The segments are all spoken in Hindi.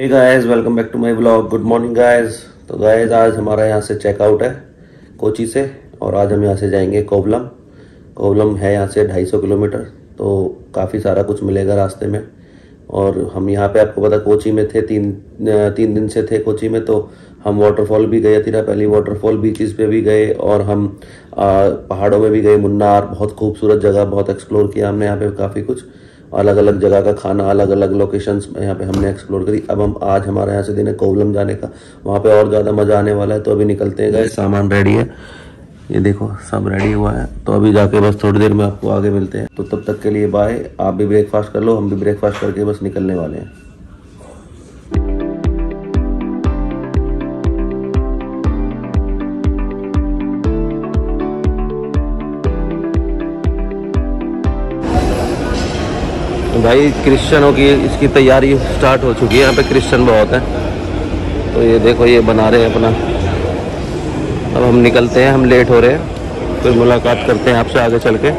Hey guys welcome back to my blog good morning guys तो गाइस आज हमारा यहाँ से चेकआउट है कोची से और आज हम यहाँ से जाएँगे कोवलम। कोवलम है यहाँ से 250 किलोमीटर तो काफ़ी सारा कुछ मिलेगा रास्ते में। और हम यहाँ पे आपको पता कोची में थे तीन तीन दिन से थे कोची में तो हम वाटरफॉल भी गए तीरा। पहली वाटरफॉल बीचेस पे भी गए और हम आ, पहाड़ों में भी गए मुन्नार। बहुत खूबसूरत जगह बहुत एक्सप्लोर किया हमने यहाँ पे काफ़ी कुछ। अलग अलग जगह का खाना अलग अलग लोकेशंस यहाँ पे हमने एक्सप्लोर करी। अब हम, आज हमारे यहाँ से दिन है कोवलम जाने का। वहाँ पे और ज़्यादा मज़ा आने वाला है तो अभी निकलते हैं गए सामान रेडी है। ये देखो, सब रेडी हुआ है। तो अभी जाके बस थोड़ी देर में आपको आगे मिलते हैं। तो तब तक के लिए बाय आप भी ब्रेकफास्ट कर लो, हम भी ब्रेकफास्ट करके बस निकलने वाले हैं। भाई क्रिश्चनों की इसकी तैयारी स्टार्ट हो चुकी है यहाँ पे क्रिश्चन बहुत है। तो ये देखो ये बना रहे हैं अपना। अब हम निकलते हैं हम लेट हो रहे हैं। फिर मुलाकात करते हैं आपसे आगे चल के।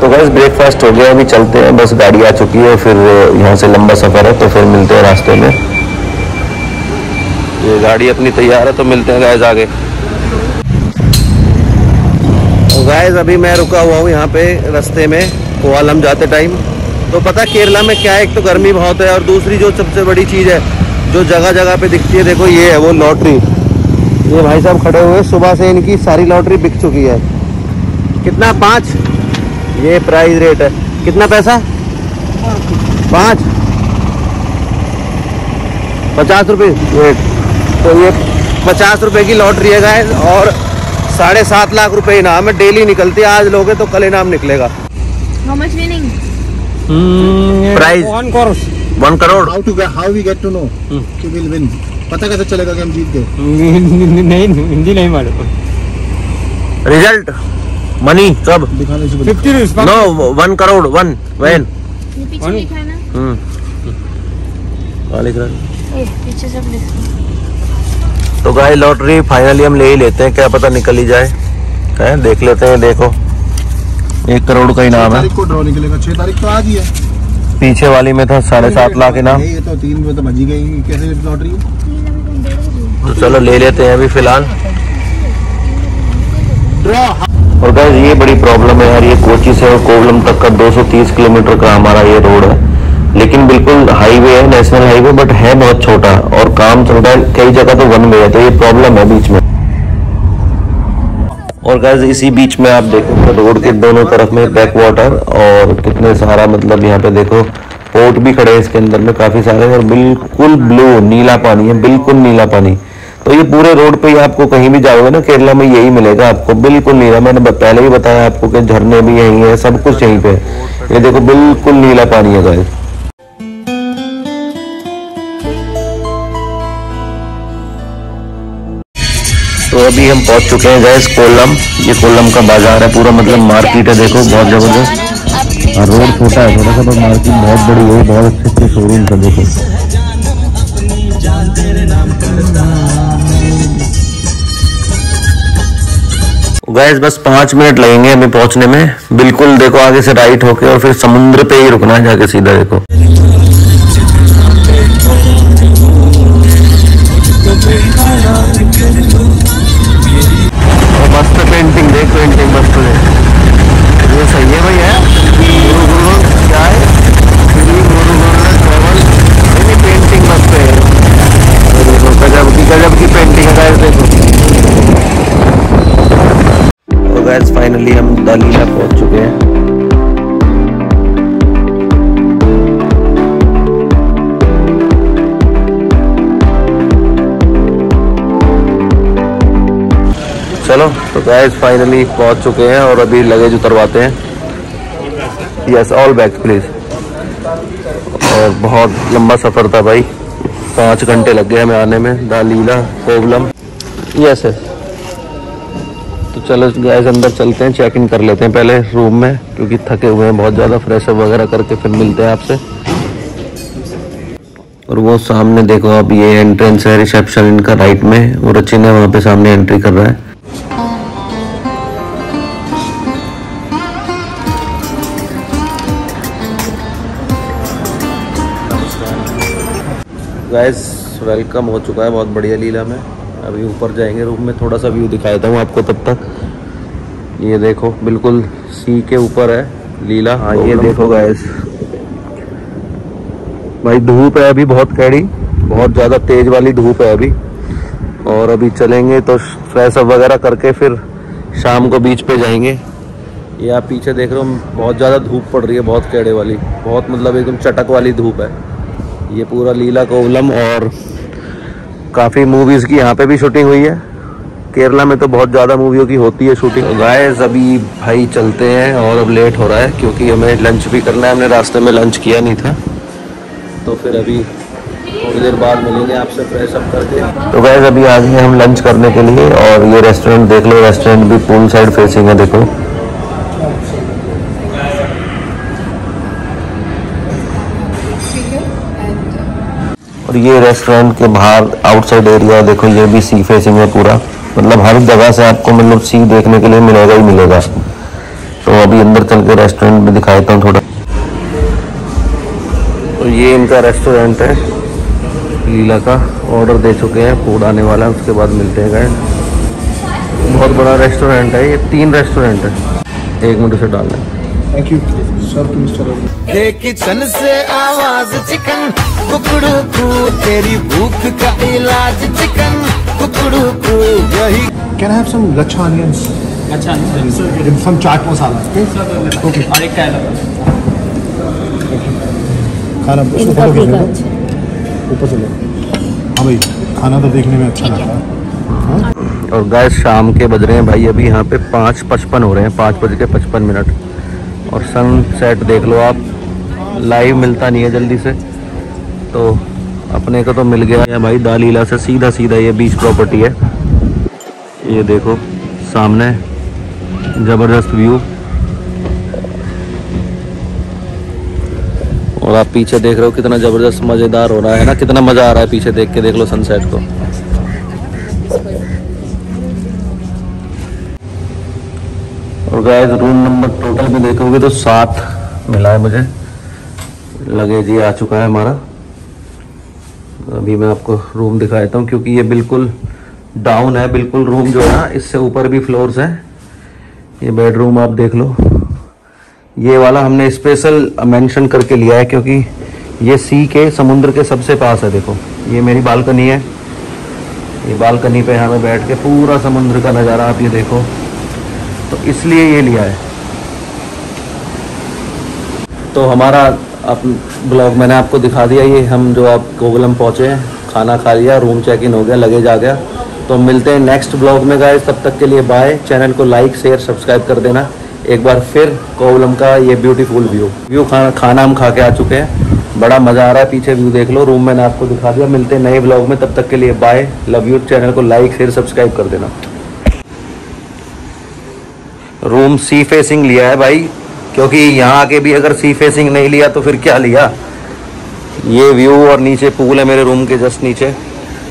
तो बस ब्रेकफास्ट हो गया अभी चलते हैं। बस गाड़ी आ चुकी है फिर यहाँ से लंबा सफ़र है तो फिर मिलते हैं रास्ते में। ये गाड़ी अपनी तैयार है तो मिलते हैं गैज आगे। गैस अभी मैं रुका हुआ हूँ यहाँ पे रास्ते में। कोआलम जाते टाइम तो पता केरला में क्या है? एक तो गर्मी बहुत है और दूसरी जो सबसे बड़ी चीज़ है, जो जगह जगह पे दिखती है, देखो ये है वो लॉटरी ये भाई साहब खड़े हुए सुबह से इनकी सारी लॉटरी बिक चुकी है। कितना? पाँच? ये प्राइस रेट है। कितना पैसा? पाँच। पचास रुपये। वेट तो ये पचास रुपये की लॉटरी है गाय और साढ़े सात लाख रुपए इनाम है डेली निकलती है। आज लोगे तो कल इनाम निकलेगा। How much winning? Prize one crore one crore how to how we get to know कि विल विन पता कैसे चलेगा कि हम जीत गए? नहीं हिंदी नहीं मालूम। रिज़ल्ट मनी कब दिखाने से fifty rupees no one crore one van ये पीछे लिखा है ना? ए, पीछे सब लिखा तो गाय लॉटरी फाइनली हम ले ही लेते हैं क्या पता निकल ही जाए। है देख लेते हैं देखो। एक करोड़ का इनाम है। को ड्रॉ निकलेगा छह तारीख तो आज ही है। पीछे वाली में था साढ़े सात लाख इनाम। ये तो तीन में तो बजी गई कैसे लॉटरी तो चलो ले लेते हैं अभी फ़िलहाल। और गाइस ये बड़ी प्रॉब्लम है यार ये कोची से और कोवलम तक का 230 किलोमीटर का हमारा ये रोड है। लेकिन बिल्कुल हाईवे है नेशनल हाईवे बट है बहुत छोटा। और काम चल रहा है कई जगह तो वन वे है तो ये प्रॉब्लम है बीच में। और गाइस इसी बीच में आप देखो तो रोड के दोनों तरफ़ में बैक वाटर और कितने सारा मतलब यहाँ पे देखो पोर्ट भी खड़े हैं इसके अंदर में काफ़ी सारे और बिल्कुल ब्लू नीला पानी है, बिल्कुल नीला पानी। तो ये पूरे रोड पे ही आपको कहीं भी जाओगे ना, केरला में यही मिलेगा आपको, बिल्कुल नीला। मैंने पहले ही बताया आपको कि झरने भी यहीं है, सब कुछ यहीं पे ये देखो, बिल्कुल नीला पानी है गाइस तो अभी हम पहुँच चुके हैं गैस कोलम ये कोलम का बाज़ार है, पूरा मतलब मार्केट है, देखो, बहुत ज़बरदस्त। और रोड छोटा है, थोड़ा सा, पर मार्केट बहुत बड़ी है, बहुत अच्छे अच्छे शोरूम है, देखो। गैस बस पाँच मिनट लगेंगे हमें पहुँचने में। बिल्कुल देखो, आगे से राइट होके और फिर समुद्र पे ही रुकना है, जाके सीधा देखो। गैस फाइनली हम दलीला पहुँच चुके हैं। चलो तो गैस फाइनली पहुँच चुके हैं और अभी लगेज उतरवाते हैं। यस ऑल बैग प्लीज़ और बहुत लंबा सफ़र था भाई। पाँच घंटे लग गए हमें आने में दालीला कोवलम। यस यस तो चलो गैस अंदर चलते हैं चेक इन कर लेते हैं पहले रूम में, क्योंकि थके हुए हैं, बहुत ज़्यादा फ्रेश वगैरह करके फिर मिलते हैं आपसे। और वो सामने देखो अब ये एंट्रेंस है रिसेप्शन इनका राइट में, और रचिन है वहाँ पे सामने एंट्री कर रहा है। गैस वेलकम हो चुका है, बहुत बढ़िया लीला में। अभी ऊपर जाएँगे रूम में थोड़ा सा व्यू दिखा देता हूँ आपको तब तक। ये देखो बिल्कुल सी के ऊपर है लीला। हाँ ये देखो गैस भाई धूप है अभी बहुत कैड़ी बहुत ज़्यादा तेज वाली धूप है अभी। और अभी चलेंगे तो फ्रेश अप वगैरह करके फिर शाम को बीच पे जाएँगे। ये आप पीछे देख रहे हो बहुत ज़्यादा धूप पड़ रही है बहुत कैड़े वाली। बहुत मतलब एकदम चटक वाली धूप है। ये पूरा लीला कोवलम और काफ़ी मूवीज़ की यहाँ पे भी शूटिंग हुई है। केरला में तो बहुत ज़्यादा मूवियों की होती है शूटिंग तो गाइस अभी भाई चलते हैं और अब लेट हो रहा है क्योंकि हमें लंच भी करना है हमने रास्ते में लंच किया नहीं था। तो फिर अभी थोड़ी देर बाद मिलेंगे आपसे फ्रेश अप करके। तो गैस अभी आ गए हम लंच करने के लिए और ये रेस्टोरेंट देख लो रेस्टोरेंट भी पूल साइड फेसिंग है देखो। और ये रेस्टोरेंट के बाहर आउटसाइड एरिया देखो ये भी सी फेसिंग है पूरा। मतलब हर जगह से आपको मतलब सी देखने के लिए मिलेगा ही मिलेगा। तो अभी अंदर चल के रेस्टोरेंट भी दिखाता हूँ थोड़ा। तो ये इनका रेस्टोरेंट है, लीला का। ऑर्डर दे चुके हैं फ़ूड आने वाला है, उसके बाद मिलते हैं गए बहुत बड़ा रेस्टोरेंट है ये, तीन रेस्टोरेंट है। एक मिनट से डालना thank you sir to mister ये किचन से आवाज़ चिकन कुकड़ू कू तेरी भूख का इलाज चिकन कुकड़ू कू यही। Can I have some lachha onions अच्छा सम चाट मसाला ओके और एक खाना उसको फ़ोटो खींच लो ऊपर से लो। हाँ भाई खाना तो देखने में अच्छा लग। रहा है? और गैस शाम के बज रहे हैं भाई अभी यहाँ पे पाँच पचपन हो रहे हैं पाँच बज के पचपन मिनट। और सनसेट देख लो आप। लाइव मिलता नहीं है जल्दी से। तो अपने को तो मिल गया है भाई दालीला से सीधा सीधा ये बीच प्रॉपर्टी है। ये देखो, सामने ज़बरदस्त व्यू और आप पीछे देख रहे हो कितना ज़बरदस्त मज़ेदार हो रहा है ना, कितना मज़ा आ रहा है पीछे देख के, देख लो सनसेट को। और गाइस रूम नंबर टोटल में देखोगे तो सात मिला है मुझे। लगेज ये आ चुका है हमारा। अभी मैं आपको रूम दिखा देता हूँ क्योंकि ये बिल्कुल डाउन है, बिल्कुल रूम जो है ना, इससे ऊपर भी फ्लोर्स हैं। ये बेडरूम आप देख लो। ये वाला हमने स्पेशल मेंशन करके लिया है क्योंकि ये सी के समुद्र के सबसे पास है, देखो। ये मेरी बालकनी है। ये बालकनी पे हमें बैठ के पूरा समुद्र का नज़ारा आप ये देखो। तो इसलिए ये लिया है। तो हमारा अप, ब्लॉग मैंने आपको दिखा दिया, ये हम जो आप कोवलम पहुँचे हैं, खाना खा लिया रूम चेक इन हो गया लगेज आ गया। तो मिलते हैं नेक्स्ट ब्लॉग में गाइस तब तक के लिए बाय चैनल को लाइक शेयर सब्सक्राइब कर देना। एक बार फिर कोवलम का ये ब्यूटीफुल व्यू व्यू खाना खाना हम खा के आ चुके हैं। बड़ा मज़ा आ रहा है, पीछे व्यू देख लो। रूम मैंने आपको दिखा दिया। मिलते हैं नए ब्लॉग में। तब तक के लिए बाय लव यू चैनल को लाइक शेयर सब्सक्राइब कर देना। रूम सी फेसिंग लिया है भाई, क्योंकि यहाँ आके भी अगर सी फेसिंग नहीं लिया तो फिर क्या लिया? ये व्यू और नीचे पूल है मेरे रूम के जस्ट नीचे।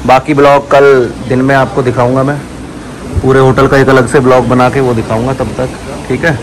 बाकी ब्लॉग कल दिन में आपको दिखाऊँगा मैं। पूरे होटल का एक अलग से ब्लॉग बना के वो दिखाऊँगा तब तक, ठीक है?